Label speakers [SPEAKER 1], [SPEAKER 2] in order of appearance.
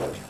[SPEAKER 1] Thank you.